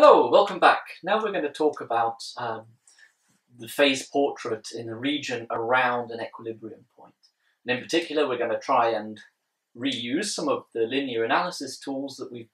Hello, welcome back. Now we're going to talk about um, the phase portrait in a region around an equilibrium point. And in particular, we're going to try and reuse some of the linear analysis tools that we've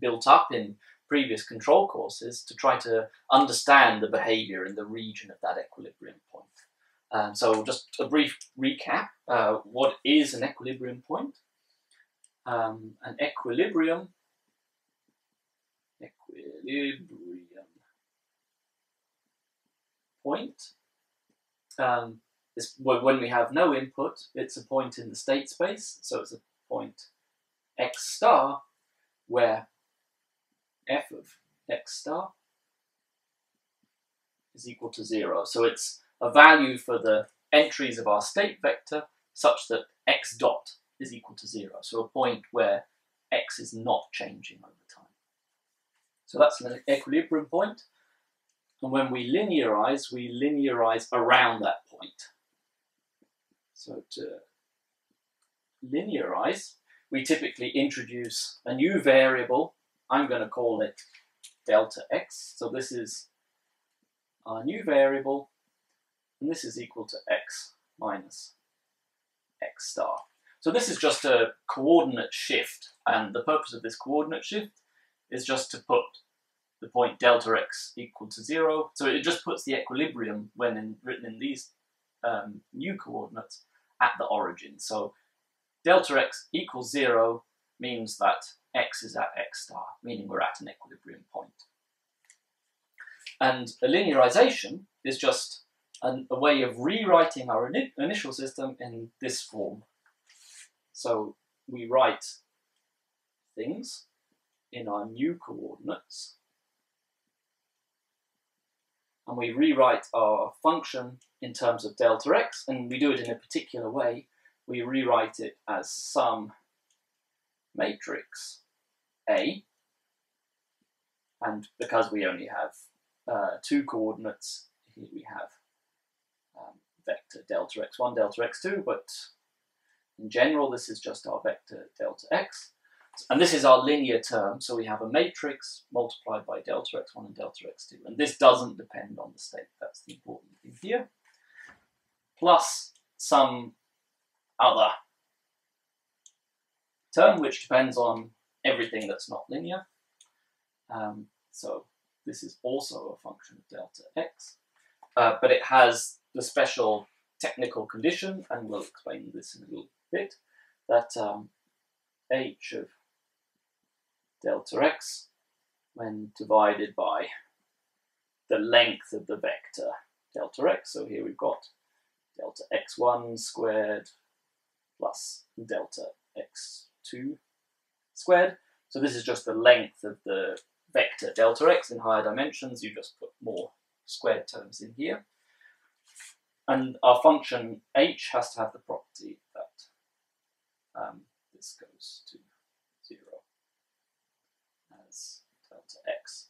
built up in previous control courses to try to understand the behavior in the region of that equilibrium point. Um, so just a brief recap, uh, what is an equilibrium point? Um, an equilibrium equilibrium point um, when we have no input, it's a point in the state space, so it's a point x star where f of x star is equal to zero. So it's a value for the entries of our state vector such that x dot is equal to zero. So a point where x is not changing over time. So that's an equilibrium point. And when we linearize, we linearize around that point. So to linearize, we typically introduce a new variable. I'm going to call it delta x. So this is our new variable, and this is equal to x minus x star. So this is just a coordinate shift, and the purpose of this coordinate shift is just to put the point delta x equal to zero. So it just puts the equilibrium when in, written in these um, new coordinates at the origin. So delta x equals zero means that x is at x star, meaning we're at an equilibrium point. And a linearization is just an, a way of rewriting our ini initial system in this form. So we write things in our new coordinates. And we rewrite our function in terms of delta x and we do it in a particular way. We rewrite it as some matrix A. And because we only have uh, two coordinates here we have um, vector delta x1, delta x2 but in general this is just our vector delta x and this is our linear term, so we have a matrix multiplied by delta x1 and delta x2. And this doesn't depend on the state, that's the important thing here. Plus some other term which depends on everything that's not linear. Um, so this is also a function of delta x, uh, but it has the special technical condition, and we'll explain this in a little bit, that um, h of delta x when divided by the length of the vector delta x. So here we've got delta x1 squared plus delta x2 squared. So this is just the length of the vector delta x in higher dimensions. You just put more squared terms in here. And our function h has to have the property that um, this goes to x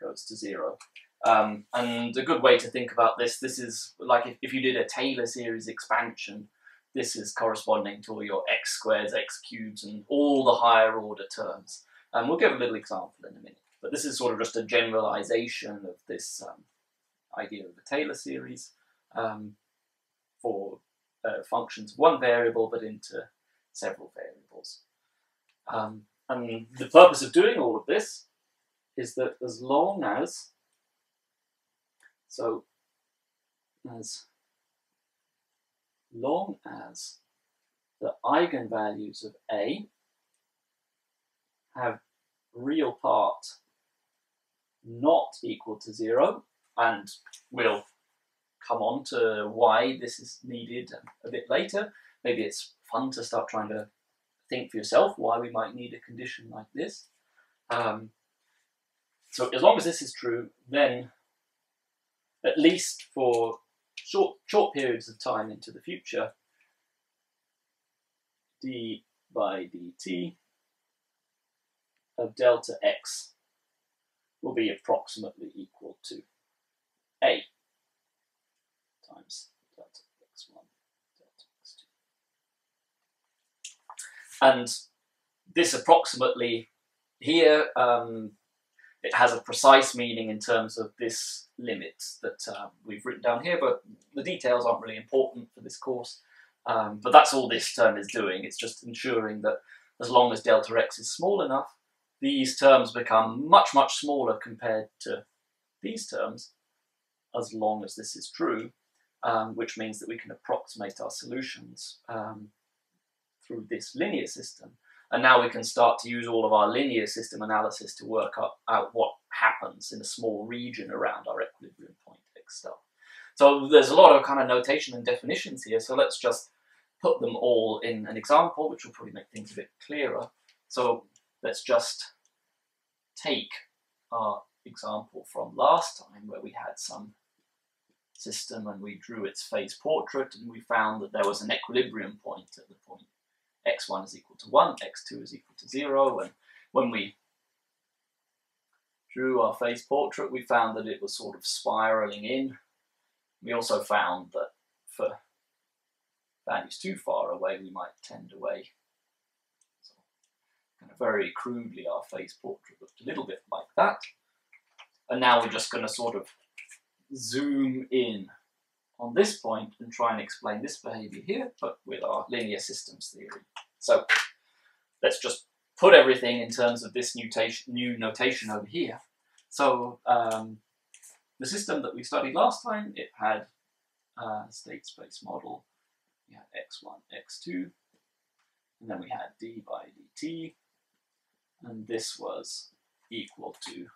goes to zero. Um, and a good way to think about this, this is like if, if you did a Taylor series expansion, this is corresponding to all your x squares, x cubes, and all the higher order terms. And we'll give a little example in a minute. But this is sort of just a generalization of this um, idea of the Taylor series um, for uh, functions one variable, but into several variables. And the purpose of doing all of this is that as long as, so as long as the eigenvalues of A have real part not equal to zero, and we'll come on to why this is needed a bit later. Maybe it's fun to start trying to think for yourself why we might need a condition like this. Um, so as long as this is true, then at least for short, short periods of time into the future, d by dt of delta x will be approximately equal to a times delta x1 delta x2. And this approximately here um, it has a precise meaning in terms of this limit that um, we've written down here, but the details aren't really important for this course. Um, but that's all this term is doing. It's just ensuring that as long as delta x is small enough, these terms become much, much smaller compared to these terms, as long as this is true, um, which means that we can approximate our solutions um, through this linear system. And now we can start to use all of our linear system analysis to work out, what happens in a small region around our equilibrium point x star. So there's a lot of kind of notation and definitions here, so let's just put them all in an example, which will probably make things a bit clearer. So let's just take our example from last time where we had some system and we drew its phase portrait and we found that there was an equilibrium point at the point x1 is equal to 1, x2 is equal to 0 and when we drew our phase portrait we found that it was sort of spiraling in. We also found that for values too far away we might tend away So, kind of very crudely our phase portrait looked a little bit like that. And now we're just going to sort of zoom in on this point and try and explain this behavior here, but with our linear systems theory. So let's just put everything in terms of this notation, new notation over here. So um, the system that we studied last time, it had a state space model. We had x1, x2, and then we had d by dt, and this was equal to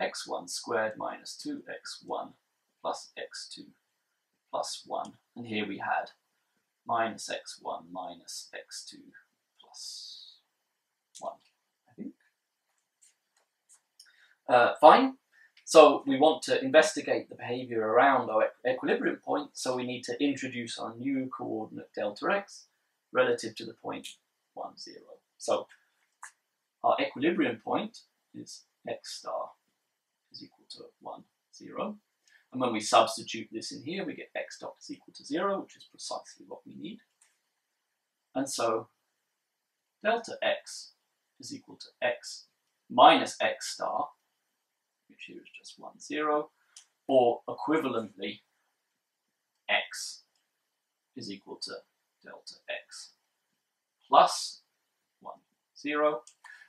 x1 squared minus 2x1 plus x2 plus 1. And here we had minus x1 minus x2 plus 1, I think. Uh, fine. So we want to investigate the behavior around our equilibrium point, so we need to introduce our new coordinate delta x relative to the point 1, 0. So our equilibrium point is x star is equal to 1, 0. And when we substitute this in here, we get x dot is equal to 0, which is precisely what we need. And so delta x is equal to x minus x star, which here is just 1, 0, or equivalently, x is equal to delta x plus 1, 0,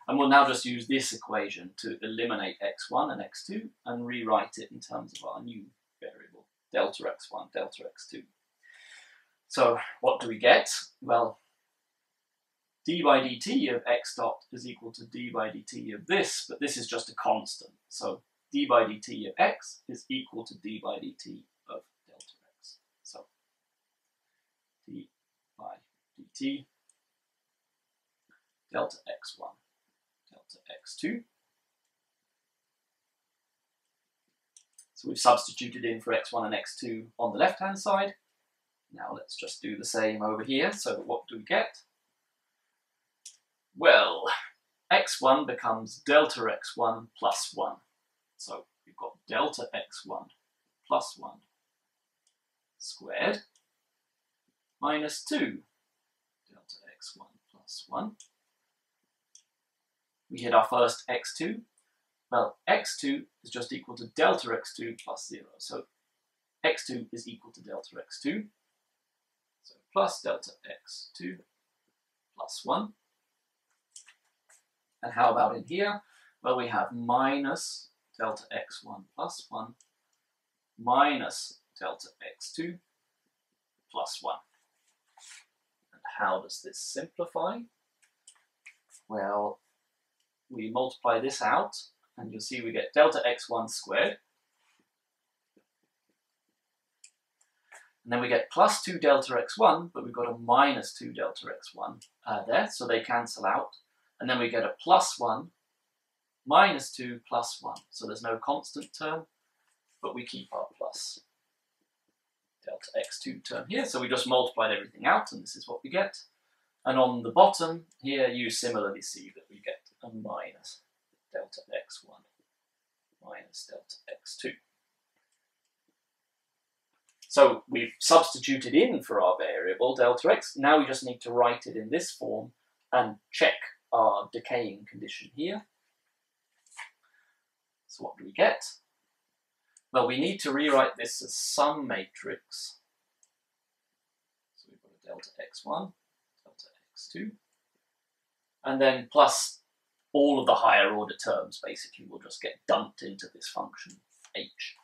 and we'll now just use this equation to eliminate x1 and x2 and rewrite it in terms of our new variable, delta x1, delta x2. So what do we get? Well, d by dt of x dot is equal to d by dt of this, but this is just a constant. So d by dt of x is equal to d by dt of delta x. So d by dt delta x1 to x2. So we've substituted in for x1 and x2 on the left-hand side. Now let's just do the same over here. So what do we get? Well, x1 becomes delta x1 plus 1. So we've got delta x1 plus 1 squared minus 2 delta x1 plus 1 we hit our first x2. Well, x2 is just equal to delta x2 plus 0. So x2 is equal to delta x2. So plus delta x2 plus 1. And how about in here? Well, we have minus delta x1 plus 1 minus delta x2 plus 1. And how does this simplify? Well, we multiply this out, and you'll see we get delta x1 squared. And then we get plus 2 delta x1, but we've got a minus 2 delta x1 uh, there, so they cancel out. And then we get a plus 1, minus 2, plus 1. So there's no constant term, but we keep our plus delta x2 term here. So we just multiplied everything out, and this is what we get. And on the bottom here, you similarly see that we get a minus delta x1 minus delta x2. So we've substituted in for our variable delta x. Now we just need to write it in this form and check our decaying condition here. So what do we get? Well, we need to rewrite this as some matrix. So we've got a delta x1, delta x2, and then plus all of the higher order terms basically will just get dumped into this function h.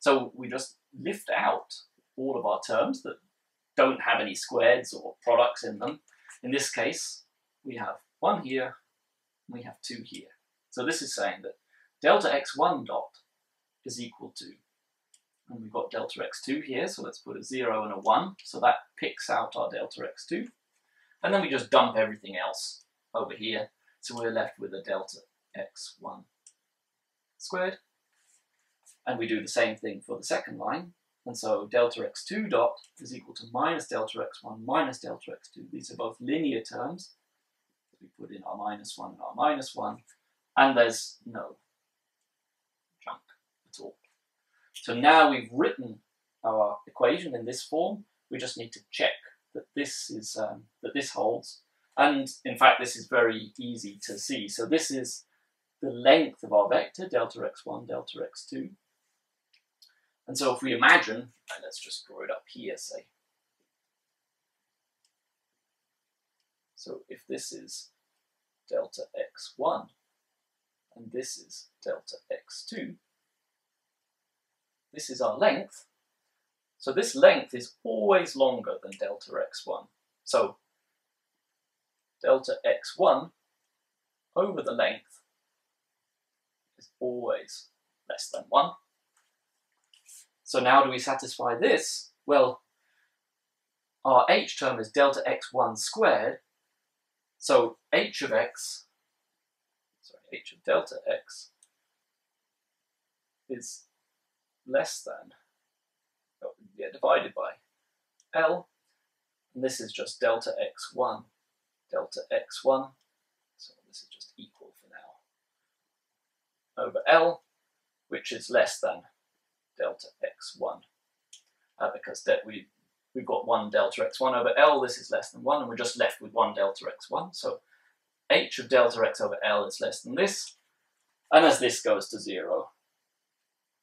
So we just lift out all of our terms that don't have any squareds or products in them. In this case, we have one here, we have two here. So this is saying that delta x1 dot is equal to, and we've got delta x2 here, so let's put a 0 and a 1, so that picks out our delta x2. And then we just dump everything else over here, so we're left with a delta x1 squared. And we do the same thing for the second line, and so delta x2 dot is equal to minus delta x1 minus delta x2. These are both linear terms. We put in our minus 1 and our minus 1, and there's no junk at all. So now we've written our equation in this form. We just need to check that this is um, that this holds. And in fact, this is very easy to see. So this is the length of our vector, delta x1, delta x2. And so if we imagine, let's just draw it up here, say. So if this is delta x1 and this is delta x2, this is our length. So this length is always longer than delta x1. So delta x1 over the length is always less than 1. So now do we satisfy this? Well, our h term is delta x1 squared, so h of x, sorry, h of delta x is less than, oh, yeah, divided by L, and this is just delta x1, delta x1, so this is just equal for now, over L, which is less than delta x1, uh, because we, we've got 1 delta x1 over L, this is less than 1, and we're just left with 1 delta x1, so h of delta x over L is less than this, and as this goes to 0,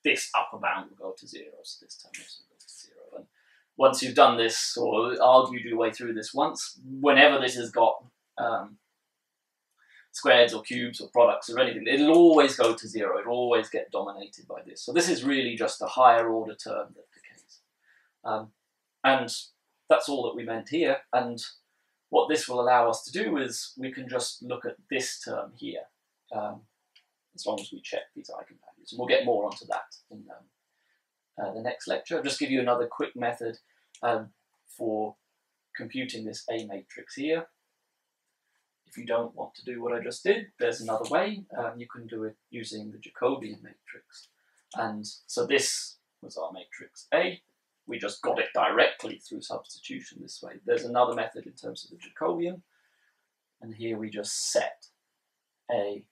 this upper bound will go to 0, so this term also goes to 0. And once you've done this, or argued your way through this once, whenever this has got um, squares or cubes or products or anything, it'll always go to zero. It'll always get dominated by this. So this is really just a higher order term that decays. Um, and that's all that we meant here. And what this will allow us to do is we can just look at this term here, um, as long as we check these eigenvalues. And we'll get more onto that in um, uh, the next lecture. I'll just give you another quick method um, for computing this A matrix here. If you don't want to do what I just did, there's another way. Um, you can do it using the Jacobian matrix. And so this was our matrix A. We just got it directly through substitution this way. There's another method in terms of the Jacobian. And here we just set A,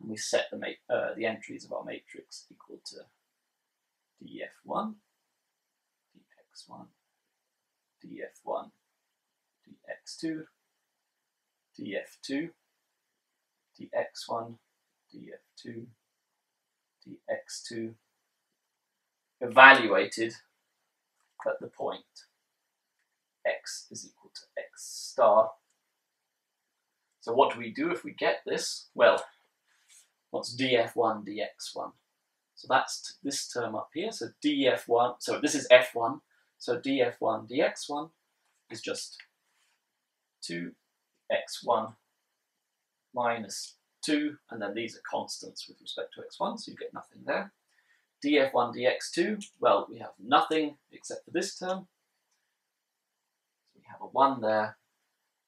and we set the, uh, the entries of our matrix equal to df1, dx1, df1, dx2, df2, dx1, df2, dx2, evaluated at the point x is equal to x star. So what do we do if we get this? Well, what's df1, dx1? So that's this term up here. So df1, so this is f1. So df1, dx1 is just 2 x1 minus 2, and then these are constants with respect to x1, so you get nothing there. df1 dx2, well, we have nothing except for this term. So we have a 1 there.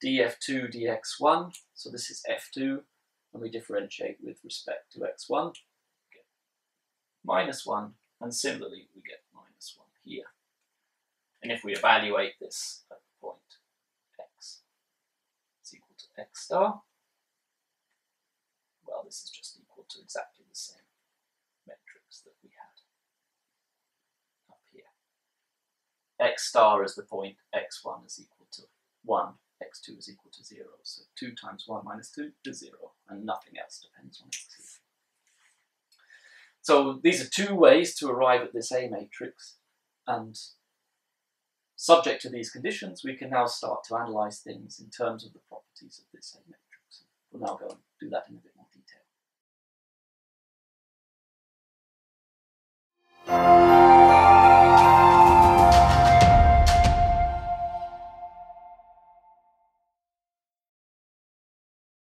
df2 dx1, so this is f2, and we differentiate with respect to x1, get minus 1, and similarly we get minus 1 here. And if we evaluate this at the point x is equal to x star, well, this is just equal to exactly the same matrix that we had up here. x star is the point, x1 is equal to 1, x2 is equal to 0. So 2 times 1 minus 2 is 0, and nothing else depends on x so these are two ways to arrive at this A matrix, and Subject to these conditions, we can now start to analyze things in terms of the properties of this A matrix. We'll now go and do that in a bit more detail. Thank you.